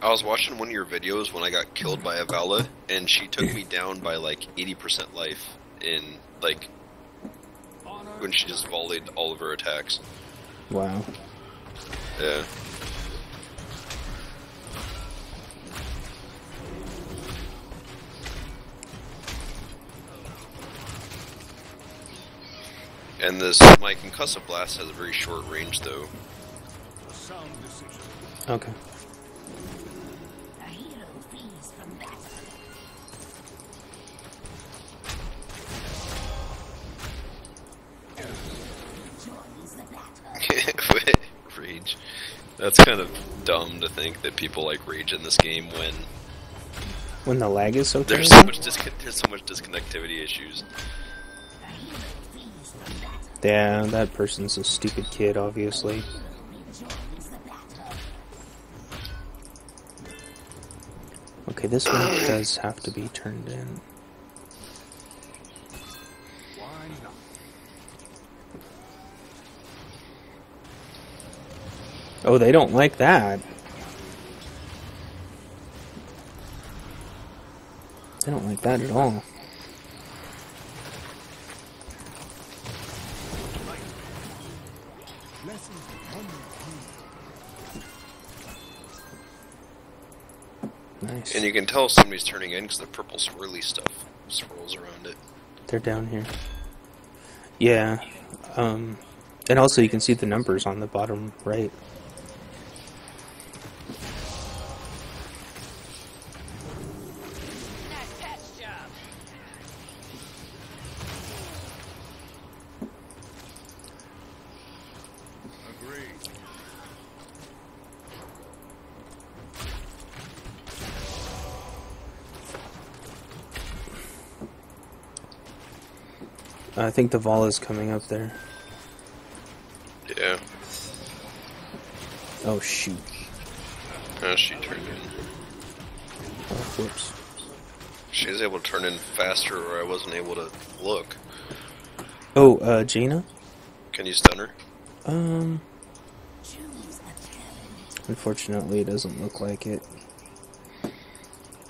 I was watching one of your videos when I got killed by Avala, and she took me down by like 80% life in like when she just volleyed all of her attacks. Wow. Yeah. And this my concussive blast has a very short range though. A sound decision. Okay. That's kind of dumb to think that people like rage in this game when When the lag is so there's so much there's so much disconnectivity issues. A hero flees from battle. Yeah, that person's a stupid kid, obviously. Joins the battle. Okay, this one does have to be turned in. Oh, they don't like that. They don't like that at all. Nice. And you can tell somebody's turning in because the purple swirly stuff swirls around it. They're down here. Yeah. Um, and also you can see the numbers on the bottom right. I think the Vol is coming up there. Yeah. Oh shoot. Oh, she turned in. Oh, whoops. She was able to turn in faster, or I wasn't able to look. Oh, uh, Jaina? Can you stun her? Um, Choose a challenge. unfortunately, it doesn't look like it.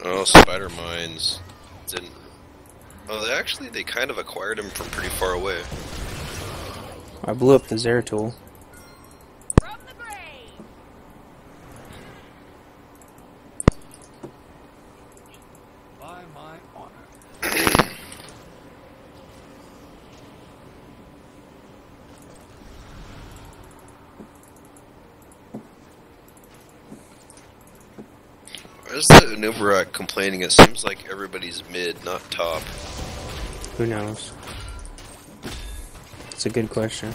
Oh, spider mines didn't. Oh, they actually they kind of acquired him from pretty far away. I blew up the Zeratul. From the grave. By my honor. Why is the Anub'arak complaining? It seems like everybody's mid, not top. Who knows? It's a good question.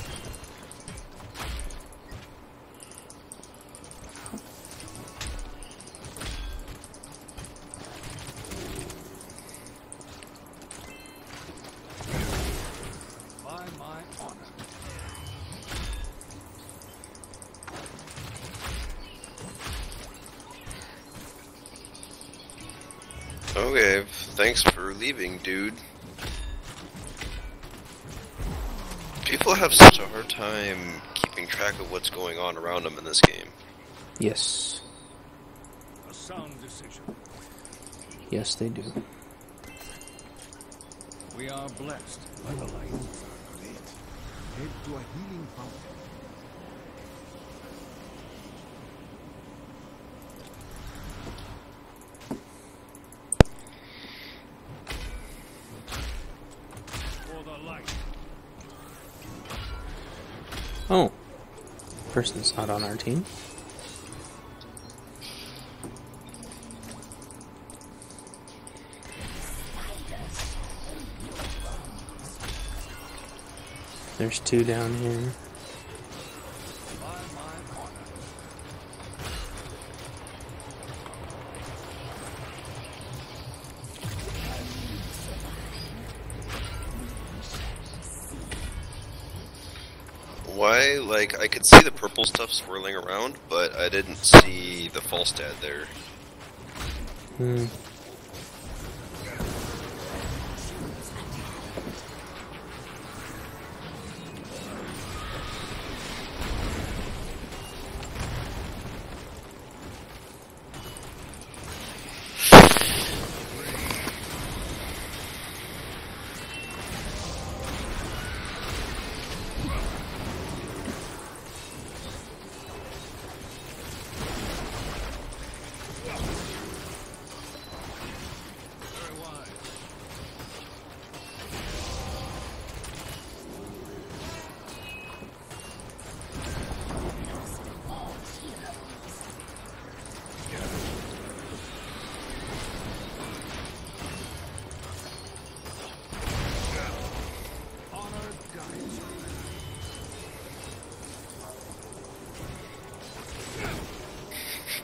Okay, thanks for leaving, dude. People have such a hard time keeping track of what's going on around them in this game. Yes. A sound decision. Yes, they do. We are blessed by the light. great. Head to a healing fountain. For the light. Oh. Person's not on our team. There's two down here. Why? Like, I could see the purple stuff swirling around, but I didn't see the Falstad there. Hmm.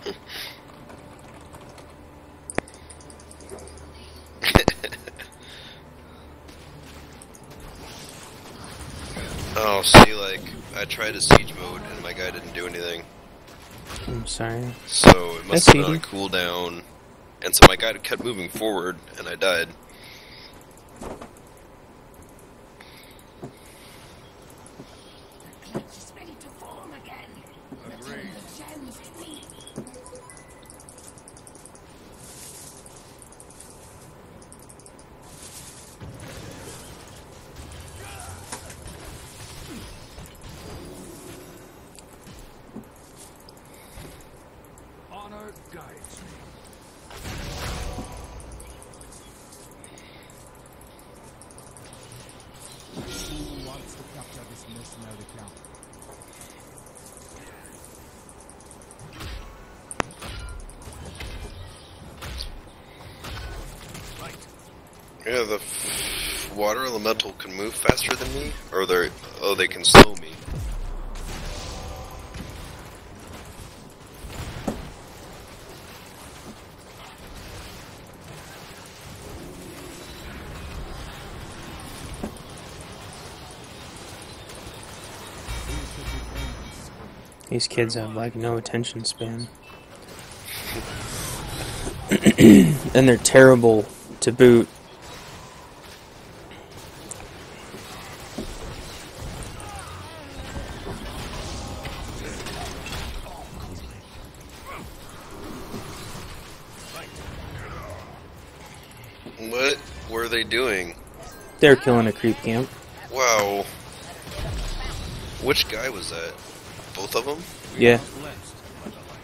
oh, see, like, I tried a siege mode and my guy didn't do anything. I'm sorry. So it must That's have been on cooldown, and so my guy kept moving forward, and I died. Yeah, the water elemental can move faster than me, or they oh they can slow me. These kids have like no attention span. and they're terrible to boot. What were they doing? They're killing a creep camp. Wow. Which guy was that? Both of them? Yeah. Blessed by the light.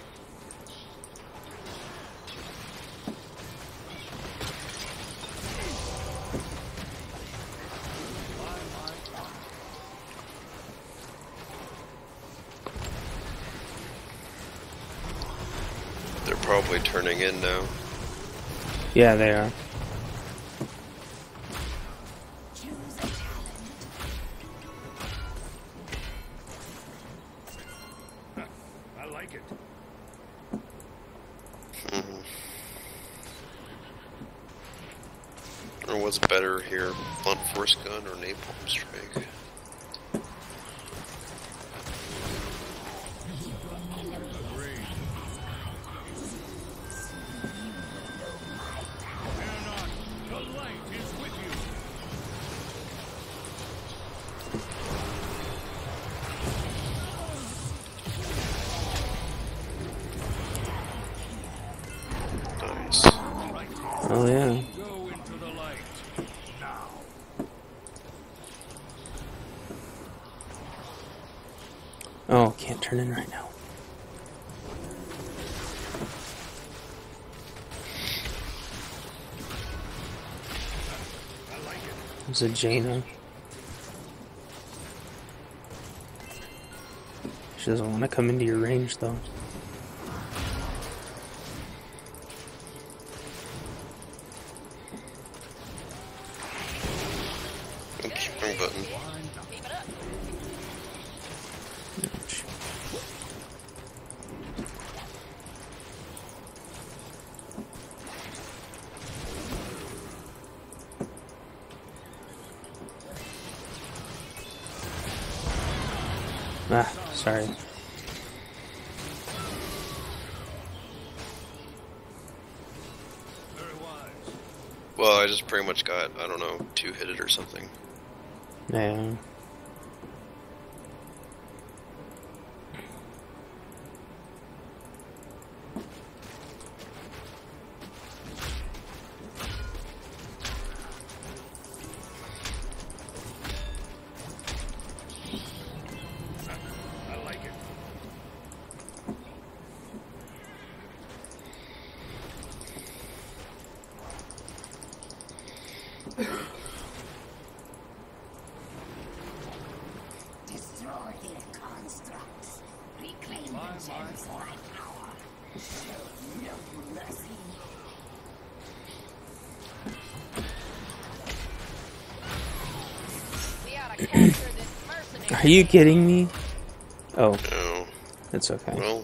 They're probably turning in now. Yeah, they are. What's better here, blunt force gun or napalm strike? Turn in right now. It's a Jaina. She doesn't want to come into your range though. Well, I just pretty much got, I don't know, two hit it or something. Yeah. Destroy their constructs. Reclaim the gems by power. Show no mercy. We ought to capture this mercenary. Are you kidding me? Oh, Oh, it's okay. well,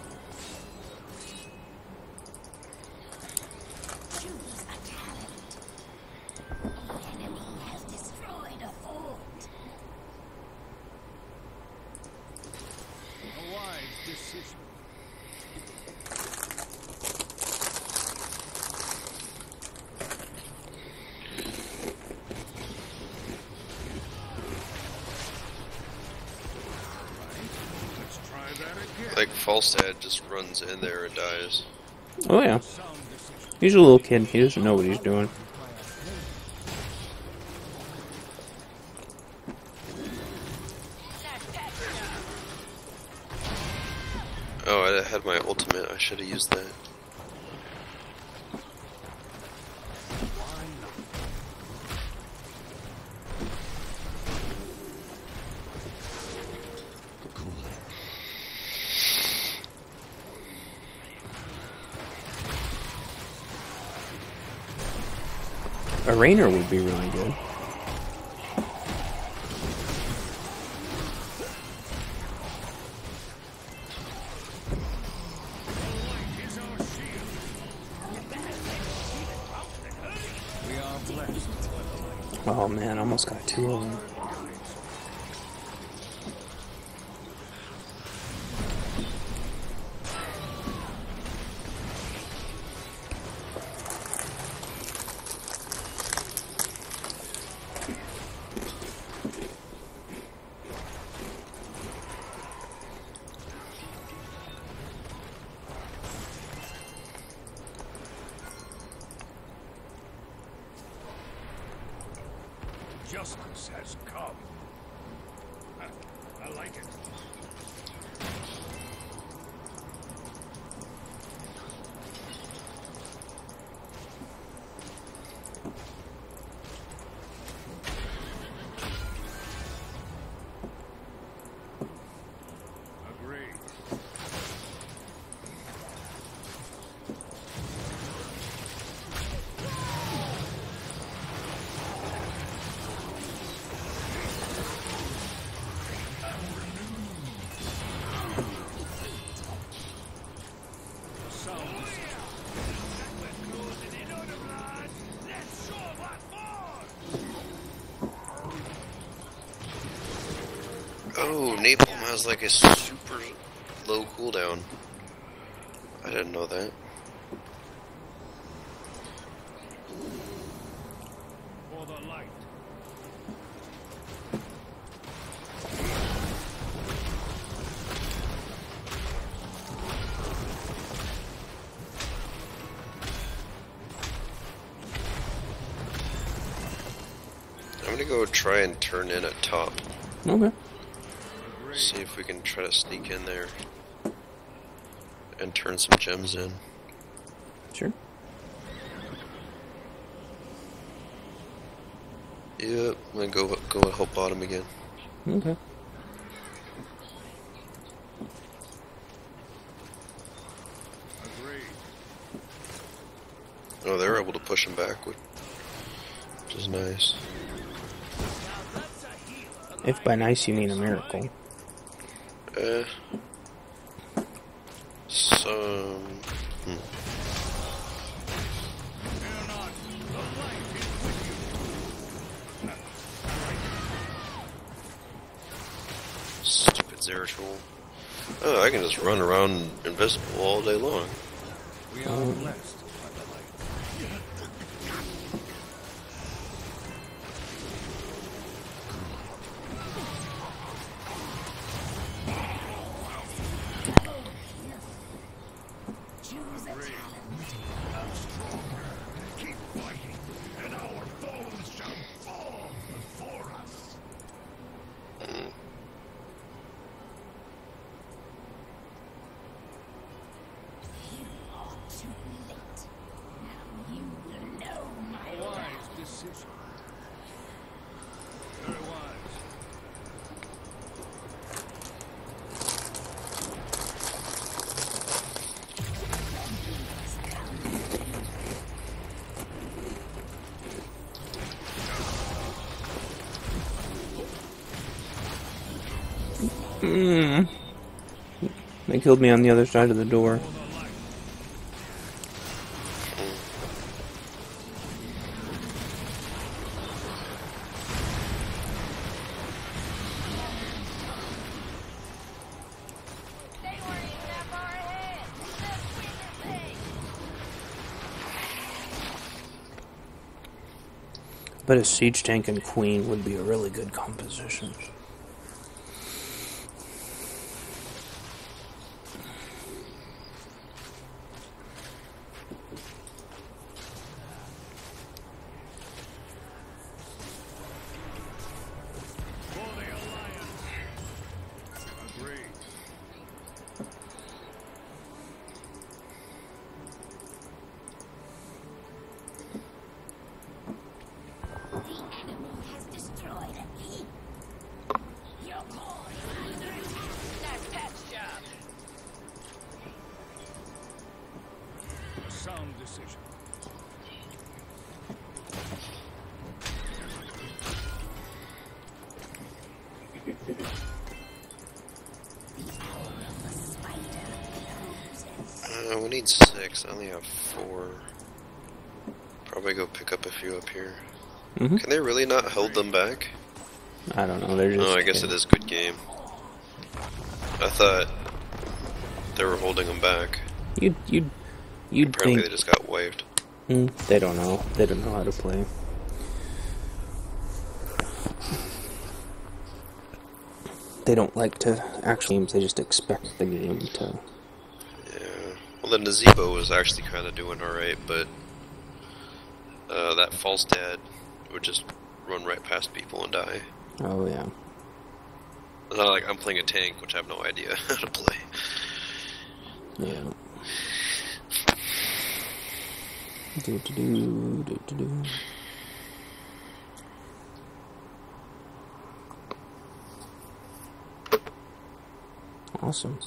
Like Falstad just runs in there and dies. Oh yeah, he's a little kid. He doesn't know what he's doing. Oh, I had my ultimate. I should have used that. A Raynor would be really good. Justice has come. Oh, napalm has like a super low cooldown. I didn't know that. For the light. I'm gonna go try and turn in at top. Okay. See if we can try to sneak in there and turn some gems in. Sure. Yep, I'm gonna go go and help bottom again. Okay. Agreed. Oh, they're able to push him back, which which is nice. If by nice you mean a miracle. Uh, some. Hmm. Stupid Zeratul. Oh, I can just run around invisible all day long. We are blessed by the light. Choose a talent. Keep fighting, and our foes shall fall before us. You are too late. Mm. They killed me on the other side of the door. But a siege tank and queen would be a really good composition. Need six. I only have four. Probably go pick up a few up here. Mhm. Can they really not hold them back? I don't know. They're just. Oh, I guess it is good game. I thought they were holding them back. You'd you'd you'd Apparently, think they just got waved. Mm, they don't know. They don't know how to play. They don't like to actually games. They just expect the game to. The Nazeebo was actually kind of doing alright, but uh, that Falstad would just run right past people and die. Oh yeah. It's not like I'm playing a tank, which I have no idea how to play. Yeah. Do do do do do do. Awesome.